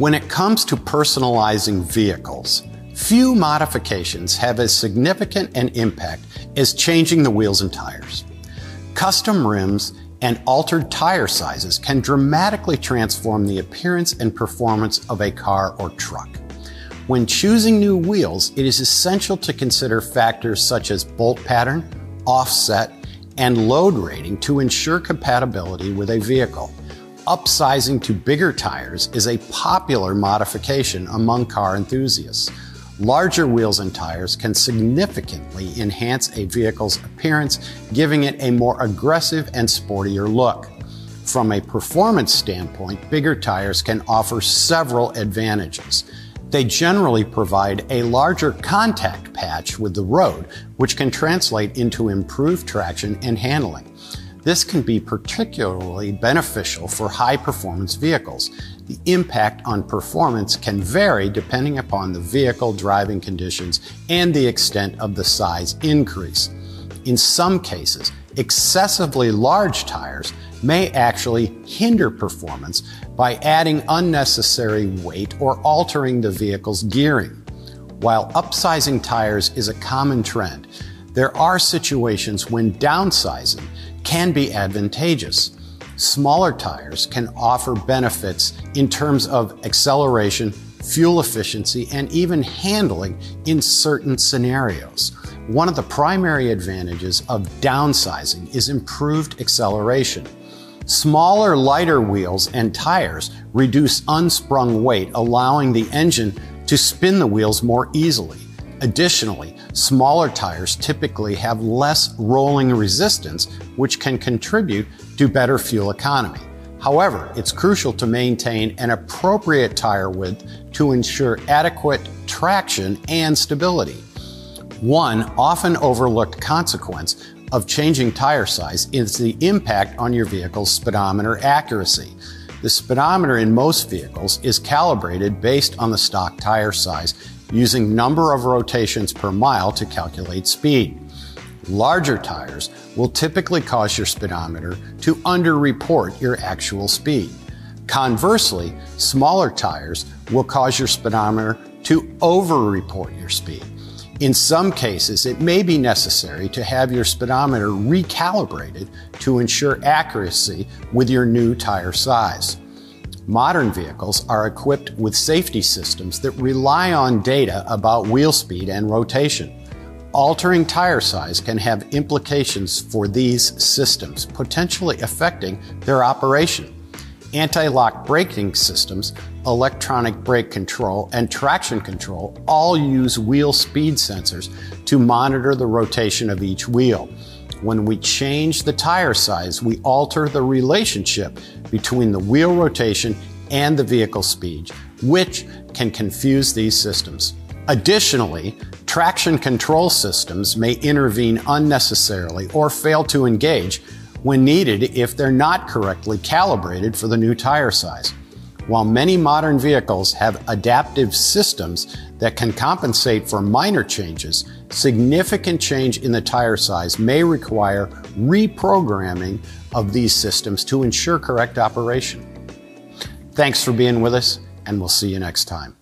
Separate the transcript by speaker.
Speaker 1: When it comes to personalizing vehicles, few modifications have as significant an impact as changing the wheels and tires. Custom rims and altered tire sizes can dramatically transform the appearance and performance of a car or truck. When choosing new wheels, it is essential to consider factors such as bolt pattern, offset, and load rating to ensure compatibility with a vehicle upsizing to bigger tires is a popular modification among car enthusiasts. Larger wheels and tires can significantly enhance a vehicle's appearance, giving it a more aggressive and sportier look. From a performance standpoint, bigger tires can offer several advantages. They generally provide a larger contact patch with the road, which can translate into improved traction and handling. This can be particularly beneficial for high performance vehicles. The impact on performance can vary depending upon the vehicle driving conditions and the extent of the size increase. In some cases, excessively large tires may actually hinder performance by adding unnecessary weight or altering the vehicle's gearing. While upsizing tires is a common trend, there are situations when downsizing can be advantageous. Smaller tires can offer benefits in terms of acceleration, fuel efficiency, and even handling in certain scenarios. One of the primary advantages of downsizing is improved acceleration. Smaller, lighter wheels and tires reduce unsprung weight, allowing the engine to spin the wheels more easily. Additionally, smaller tires typically have less rolling resistance, which can contribute to better fuel economy. However, it's crucial to maintain an appropriate tire width to ensure adequate traction and stability. One often overlooked consequence of changing tire size is the impact on your vehicle's speedometer accuracy. The speedometer in most vehicles is calibrated based on the stock tire size using number of rotations per mile to calculate speed. Larger tires will typically cause your speedometer to underreport your actual speed. Conversely, smaller tires will cause your speedometer to overreport your speed. In some cases, it may be necessary to have your speedometer recalibrated to ensure accuracy with your new tire size. Modern vehicles are equipped with safety systems that rely on data about wheel speed and rotation. Altering tire size can have implications for these systems, potentially affecting their operation. Anti-lock braking systems, electronic brake control, and traction control all use wheel speed sensors to monitor the rotation of each wheel. When we change the tire size, we alter the relationship between the wheel rotation and the vehicle speed, which can confuse these systems. Additionally, traction control systems may intervene unnecessarily or fail to engage when needed if they're not correctly calibrated for the new tire size. While many modern vehicles have adaptive systems that can compensate for minor changes, significant change in the tire size may require reprogramming of these systems to ensure correct operation. Thanks for being with us, and we'll see you next time.